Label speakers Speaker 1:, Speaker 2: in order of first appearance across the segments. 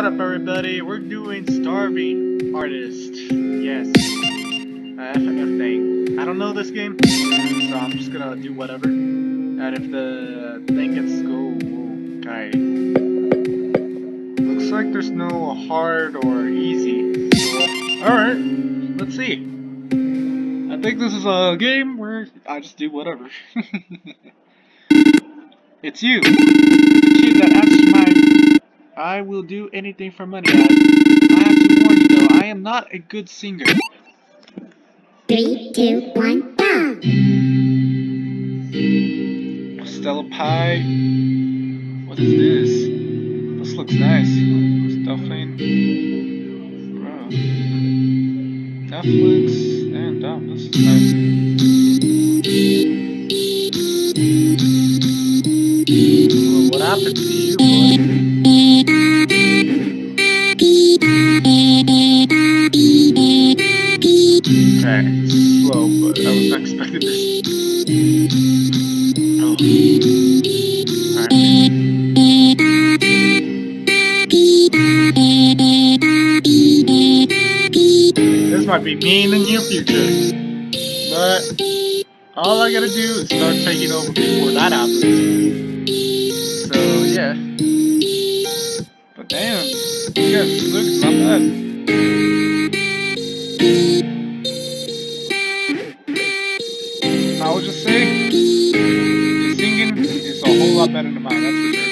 Speaker 1: What up, everybody? We're doing Starving Artist. Yes. Uh, FNF thing. I don't know this game, so I'm just gonna do whatever. And if the thing gets go, okay. Looks like there's no hard or easy. Alright, let's see. I think this is a game where I just do whatever. it's you. The kid that answered my I will do anything for money. I, I have to warn you though, I am not a good singer.
Speaker 2: Three, two, one, go!
Speaker 1: Stella Pie. What is this? This looks nice. Stuffing. Bro. Netflix. And damn, this is nice. What happened to you, be me in the near future. But all I gotta do is start taking over before that happens. So yeah. But damn, you guys look not bad. I would just say singing is a whole lot better than mine, that's for sure.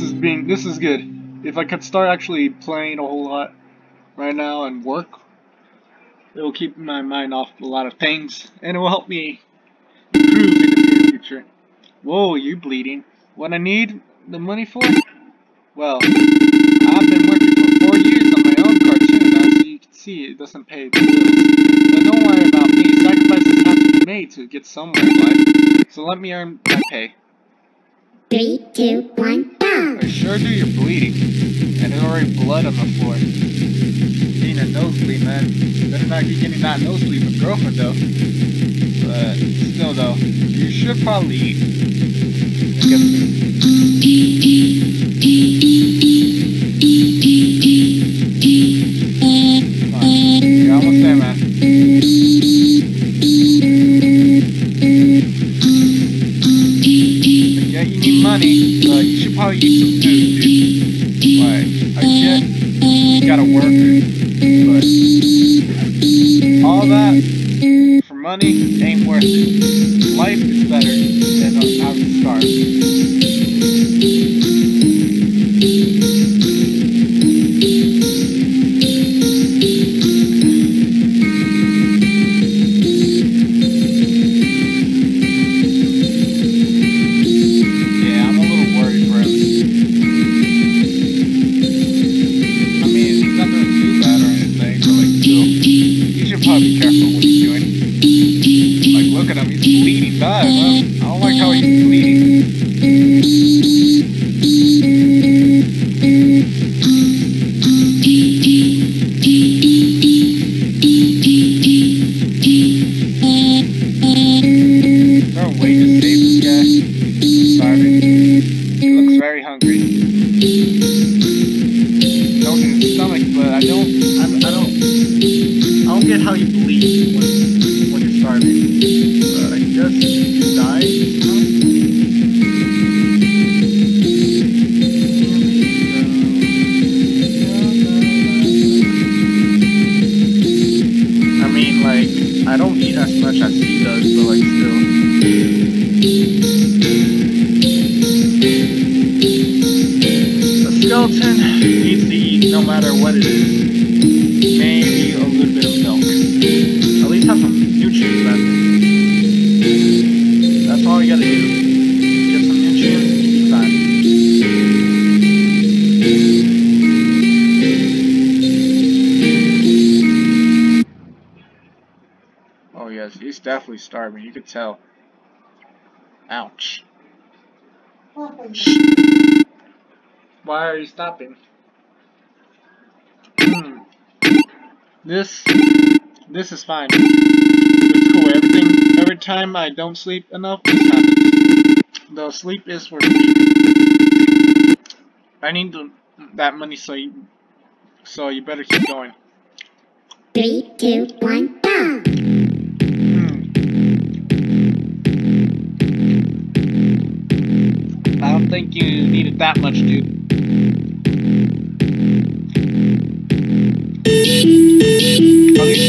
Speaker 1: This is being this is good. If I could start actually playing a whole lot right now and work, it will keep my mind off a lot of things and it will help me improve in the future. Whoa, you bleeding. What I need the money for? Well, I've been working for four years on my own cartoon, as you can see, it doesn't pay the bills. But don't worry about me, sacrifices have to be made to get somewhere in life. So let me earn my pay.
Speaker 2: Three, two, one!
Speaker 1: I sure do you're bleeding. And there's already blood on the floor. Getting a nosebleed, man. Better not be getting that nosebleed with girlfriend, though. But still, though, you should probably eat. But all that for money ain't worth it. Life is better than having starve. The skeleton needs to eat no matter what it is. Maybe a little bit of milk. At least have some nutrients, man. That's all you gotta do. Get some nutrients, be fine. Oh yes, he's definitely starving. You could tell. Ouch. Oh, Why are you stopping? This, this is fine. It's cool. Everything, every time I don't sleep enough, this happens. The sleep is for sleep. I need the, that money, so you, so you better keep going.
Speaker 2: Three, two, one, go!
Speaker 1: Hmm. I don't think you needed that much, dude.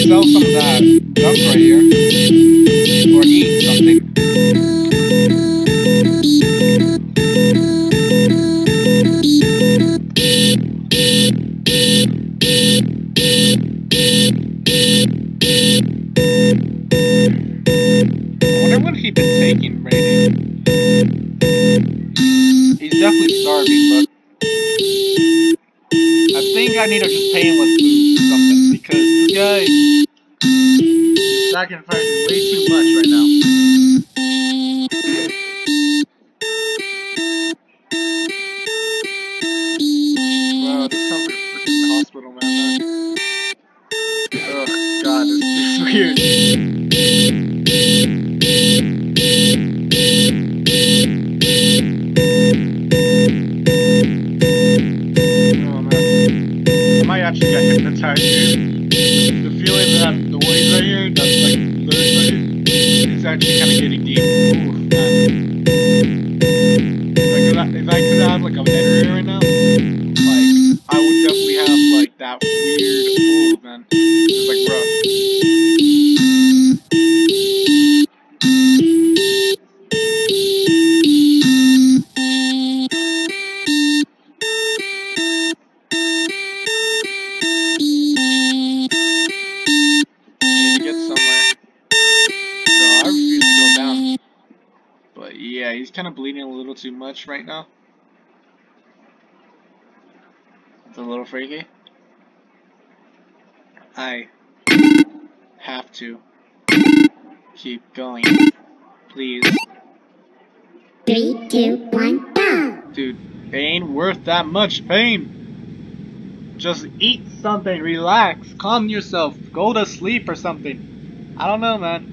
Speaker 1: Sell some of that right here. Or eat something. I wonder what he's been taking. He's definitely starving, but I need to just pay him with food or something because this guy is sacrificing way too much right now. Wow, this sounds like a hospital, man. Oh god, this is weird. Actually kind of getting deep. If I could, have like a memory right now, like I would definitely have like that of bleeding a little too much right now. It's a little freaky. I have to keep going. Please.
Speaker 2: Three, two, one, go!
Speaker 1: Dude, it ain't worth that much pain. Just eat something, relax, calm yourself, go to sleep or something. I don't know, man.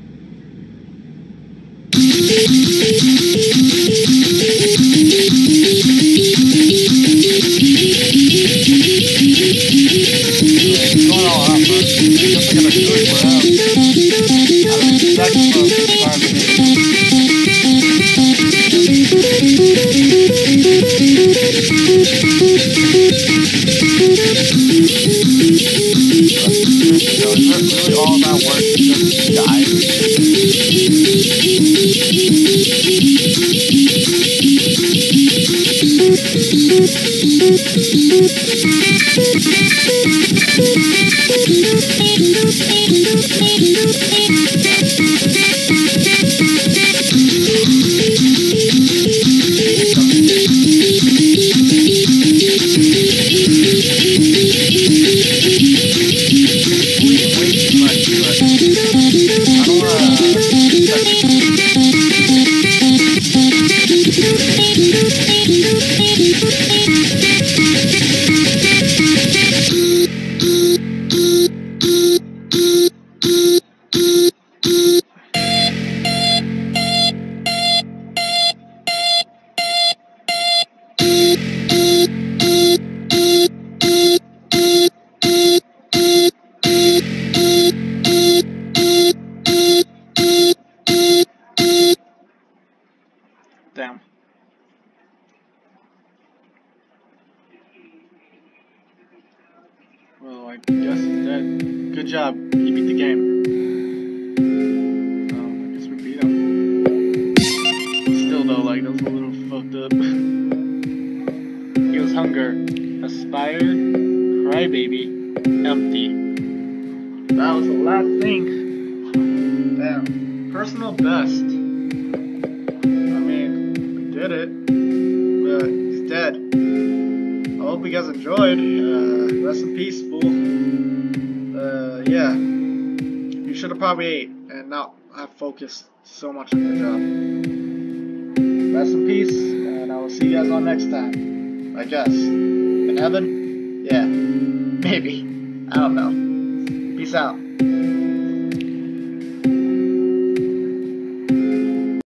Speaker 1: It's down. Well, I guess that. Good job. He beat the game. I guess we beat him. Still though, like that was a little fucked up. Feels hunger. Aspire. Crybaby. Empty. That was the last thing. Damn. Personal best. Guys enjoyed. Uh, rest in peace, fool. Uh, yeah. You should have probably ate and not have focused so much on your job. Rest in peace, and I will see you guys on next time. I guess. In heaven? Yeah. Maybe. I don't know. Peace out.